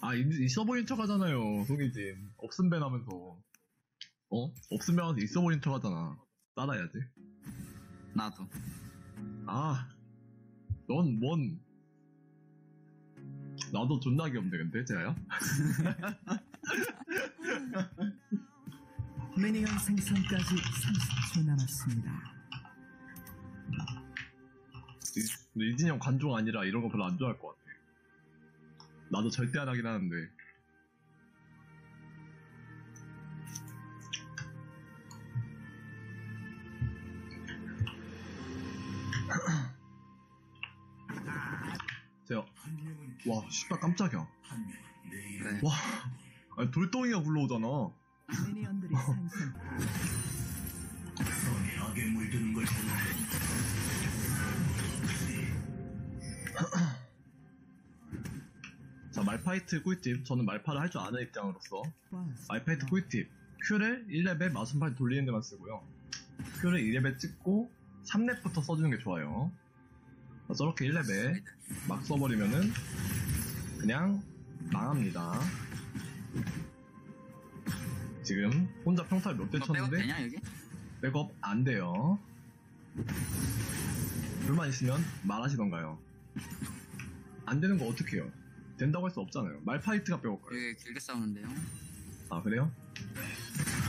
아, 이, 이 서버인 척 하잖아요, 송이진. 없음 밴 하면서. 어? 없음 밴 하면서 있어 보인 척 하잖아. 따라야지. 나도. 아, 넌 뭔. 나도 존나 귀엽네, 근데, 제가요? 미니언 생성까지 30초 남았습니다. 이- 이진이 형 관종 아니라 이런 거 별로 안 좋아할 것 같아. 나도 절대 안 하긴 하는데. 제가, 와, 씨발 깜짝이야. 와, 아니, 돌덩이가. 악에 물드는 걸 자, 말파이트 꿀팁. 저는 말파를 할 줄 아는 입장으로서. 말파이트 꿀팁. Q를 1렙에 마순팔 돌리는 데만 쓰고요. Q를 2렙에 찍고 3렙부터 써주는 게 좋아요. 자, 저렇게 1렙에 막 써버리면은 그냥 망합니다. 지금 혼자 평탈 몇대 쳤는데 되냐? 백업 안 돼요. 불만 있으면 말하시던가요. 안 되는 거 어떡해요? 된다고 할 수 없잖아요. 말파이트가 백업가요. 여기 길게 싸우는데요. 아 그래요?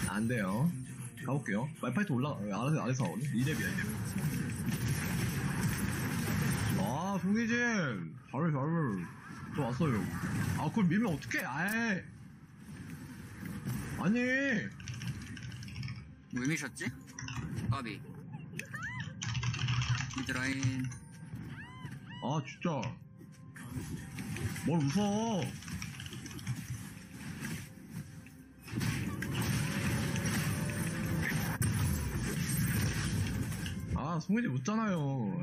안 돼요. 가볼게요. 말파이트 올라 아래서 아래서 나오네. 2렙이야 2렙. 아 송희진 잘해 잘해. 저 왔어요. 아 그걸 밀면 어떡해? 아이. 아니. 뭐 의미셨지? 까비. 미드라인. 아 진짜. 뭘 웃어? 아 송혜진 웃잖아요.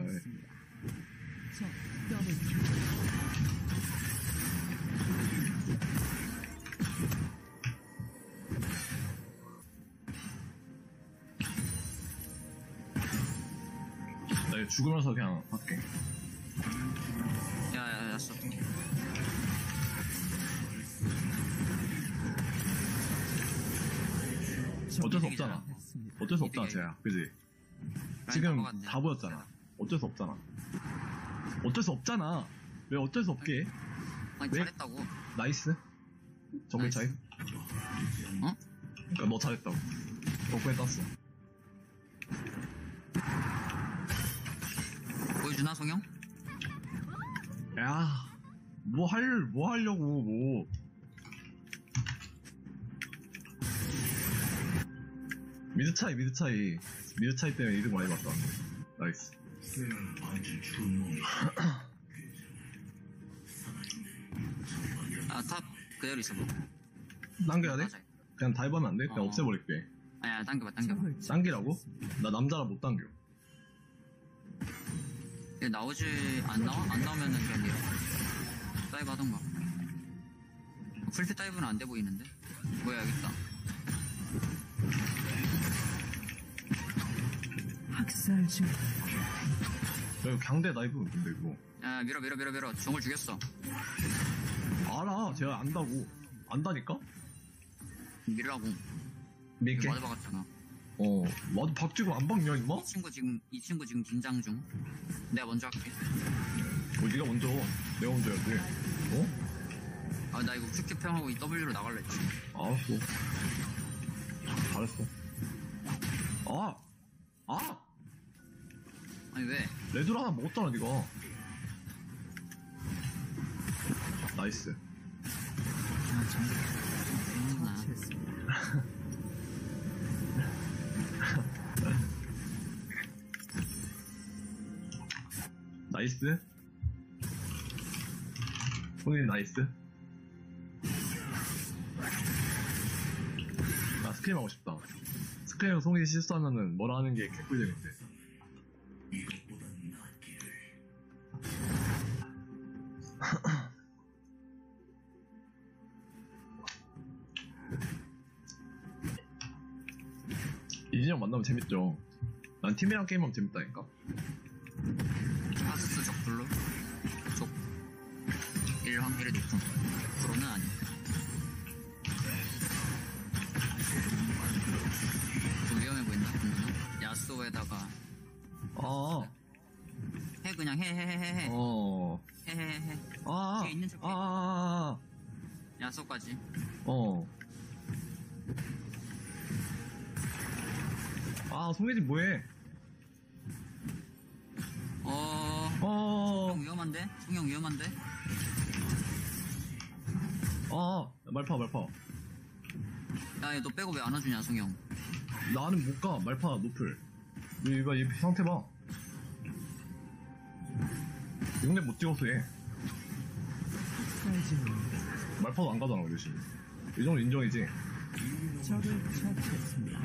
나 이거 죽으면서 그냥 할게. 야, 야, 야, 써. 어쩔 수 없잖아. 어쩔 수 없잖아. 쟤야. 그지? 지금 넘어갔네. 다 보였잖아. 어쩔 수 없잖아. 어쩔 수 없잖아. 왜 어쩔 수 없게? 아니, 왜? 잘했다고. nice. 정글 차이. 어? 그니까 너 잘했다고. 덕분에 땄어. 보여주나, 송형? 야, 뭐 할, 뭐 하려고, 뭐. mid 차이, mid 차이. mid 차이 때문에 이득 많이 봤다. nice. 아, top 그대로 있어봐. 당겨야 돼? 맞아. 그냥 dive하면 안 돼? 그냥 어. 없애버릴게. 아니야, 당겨봐, 당겨봐. 적을 당기라고? 나 남자라 못 당겨. 얘 나오지, 안 나와? 안 나오면은 그냥 밀어. dive 하던가. full피 dive는 안 돼 보이는데? 뭐야, 여기 있다. 학살 중. 이거 강제 dive 근데 이거. 야, 밀어, 밀어, 밀어, 밀어. 종을 죽였어. 알아. 제가 안다고. 안다니까? 밀라고. 밀게. 맞아 박았잖아. 어. 나도 박쥐고 안 박냐, 임마? 어, 이 친구 지금, 이 친구 지금 긴장 중. 내가 먼저 할게. 네가 먼저. 내가 먼저 해야 돼. 어? 아, 나 이거 QQ 평하고 이 W로 나갈래, 지금. 알았어. 잘했어. 아! 아! 아니, 왜? 레드를 하나 먹었잖아, 니가. 나이스. 아, 처치했습니다. 나이스. 손님 나이스. 나 스크림 하고 싶다. 스크림 송이 실수하면은 뭐라 하는 게 개꿀잼인데. 이진영 만나면 재밌죠. 난 팀이랑 게임하면 재밌다니까. 파스스 적 블루. 적. 1될 확률이 높은 프로는 아니야. 좀 위험해 보인다. 근데 야스오에다가 아, 해 그냥 해 해 해 해해 어, 해해해 아, 뒤에 있는 척 해. 아, 아, 야스오까지. 어. 아, 송혜진 뭐해? 어. 어, 형 위험한데? 송영 위험한데? 아, 말파, 말파. 야, 너 빼고 왜 안 와주냐, 송영? 나는 못 가, 말파, 노플. 이봐, 이 상태 봐. 용내 못 찍어서 해. 학살 중입니다. 말파도 안 가잖아, 열심히. 이 정도 인정이지. 적을 처치했습니다.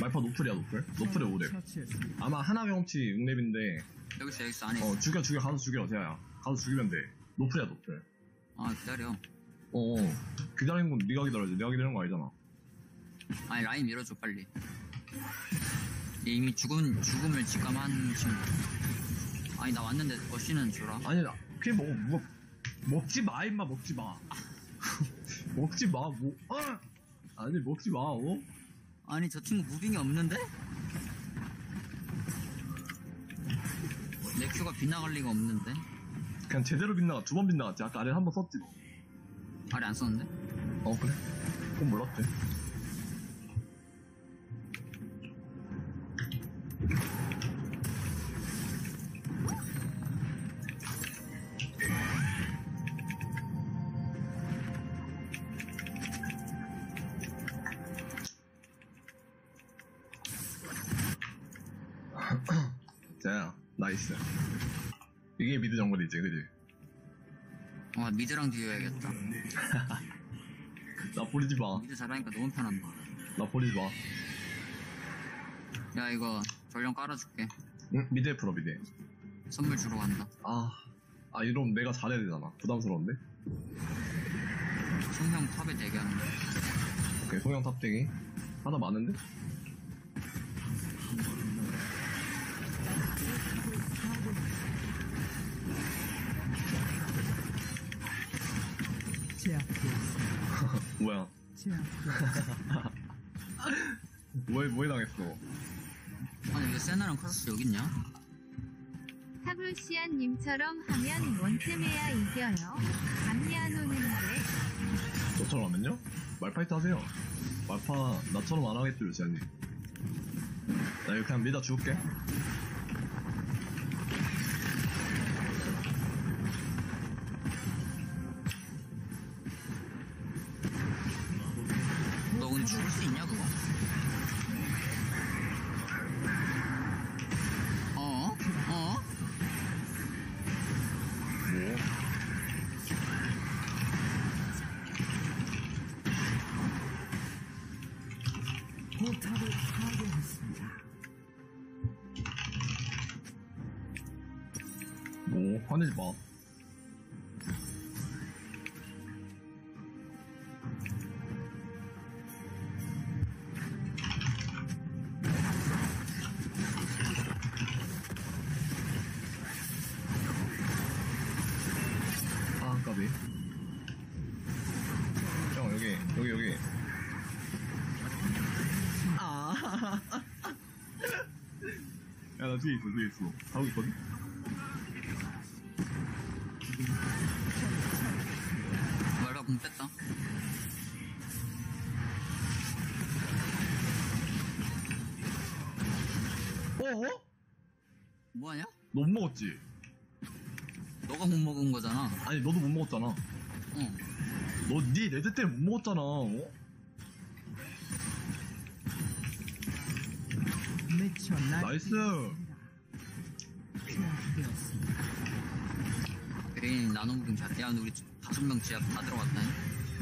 말파 노플이야, 노플. 노플에 적을 5렙. 처치했습니다. 아마 하나 경험치 6렙인데, 여기 있어, 안에 있어. 어, 죽여, 죽여, 가서 죽여, 대야야. 가서 죽이면 돼. 노플이야, 노플. 아, 기다려. 어, 어. 기다리는 건 네가 기다려야지. 내가 기다리는 거 아니잖아. 아니, 라인 밀어줘, 빨리. 이미 죽은, 죽음을 직감한 친구. 아니, 나 왔는데, 어씨는 줘라. 아니, 나, 그냥 먹어, 먹, 먹지 마, 임마, 먹지 마. 먹지 마, 뭐, 아! 아니, 먹지 마, 어? 아니, 저 친구 무빙이 없는데? 내 큐가 빗나갈 리가 없는데? 그냥 제대로 빗나가, 두 번 빗나갔지. 아까 아래 한 번 썼지. 너. 아래 안 썼는데? 어, 그래? 그건 몰랐대. 이게 mid 정글이지, 그지? 와, mid랑 듀오해야겠다. 나 버리지 마. mid 잘하니까 너무 편한다. 나 버리지 마. 야, 이거 전령 깔아줄게. 응? mid에 풀어, mid에. 선물 주러 간다. 아, 아, 이러면 내가 잘해야 되잖아. 부담스러운데? 송형 top에 대기하는 거. 오케이, 송형 top 대기. 하나 많은데? 뭐야. 뭐에, 뭐에 당했어? 아니, 왜 세나랑 카서스 여기 있냐? 타블시안님처럼 하면 원템해야 이겨요. 감이 안 오는데. 저처럼 하면요? 말파이트 하세요. 말파, 나처럼 안 하겠죠, 요새님. 나 이거 그냥 믿어 줄게. 뭐, 화내지 마. 아, 까비. 형, 여기, 여기, 여기. 아. 야, 나 뒤에 있어, 뒤에 있어. 가고 있거든? 말가 공 뺐다. 어? 뭐하냐? 너 못 먹었지? 너가 못 먹은 거잖아. 아니, 너도 못 먹었잖아. 어. 너, 니 레드 때문에 못 먹었잖아. 어? nice. 제압되었습니다. 그레인 나노 moving 잘해. 야, 근데 우리 다섯 명 지압 다 들어갔다.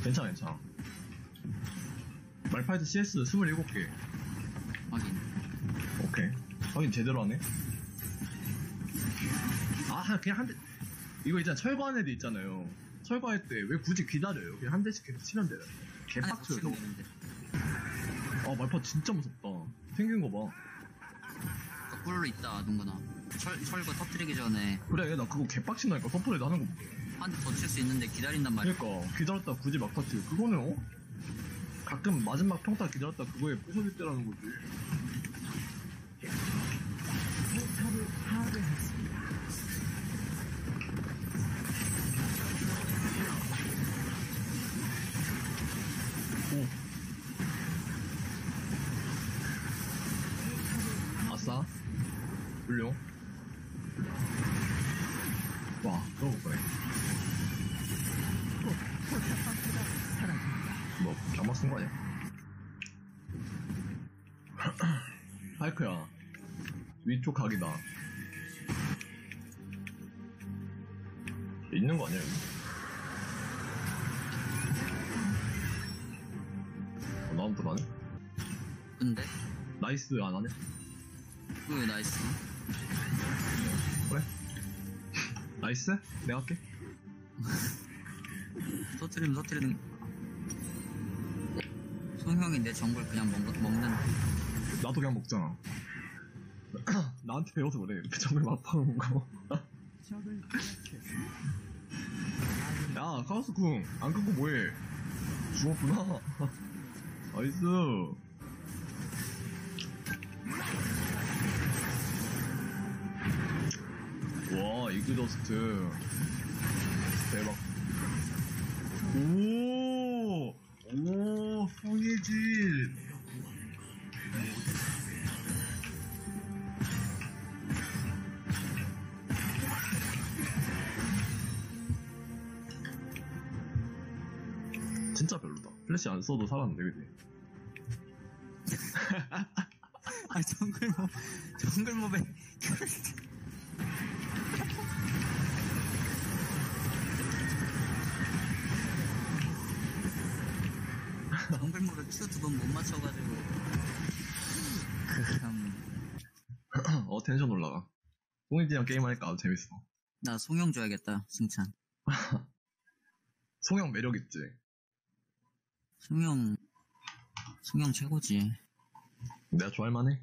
괜찮아, 괜찮아. 말파이트 CS 27개. 확인. 오케이. 확인 제대로 하네. 아, 그냥 한 대. 이거 있잖아, 철거한 애들 있잖아요. 철거할 때 왜 굳이 기다려요? 그냥 한 대씩 계속 치면 돼요. 개빡쳐요, 저거. 아, 말파 진짜 무섭다. 생긴 거 봐. 거꾸로 있다, 동건아. 철, 철거 터뜨리기 전에 그래 나 그거 개빡친다니까 서플레이드 하는 거 한 대 더 칠 수 있는데 기다린단 말이야. 그러니까 기다렸다 굳이 막 터치 그거는 어? 가끔 마지막 평타 기다렸다 그거에 부서질 때라는 거지 포탑을 파괴했습니다. 아싸 훌륭 와 그러고 보네 뭐 장마 쓴거 아니야? 하이크야 위쪽 각이다 있는 거 아니야 여기? 어, 나온 분 안해? 근데 나이스 안 하네? 그 나이스. 그래? 나이스? 내가 할게 터뜨리면 터뜨리는. 송형이 내 정글 그냥 먹, 먹는. 나도 그냥 먹잖아 나한테 배워서 그래 이렇게 정글 맛파는 거. 야, 카우스 쿵, 안 끊고 뭐해? 죽었구나. 나이스. 이그더스트. 대박. 오! 오, 송이진. 진짜 별로다. 플래시 안 써도 살았는데, 그지? 아 정글몹 정글몹에 정글몹에 Q 두 번 못 맞춰가지고 그나 어, 텐션 올라가. 송의진이랑 게임하니까 아주 재밌어. 송영 줘야겠다 칭찬 송영 매력 있지? 송영 송영 최고지 내가 좋아할 만해?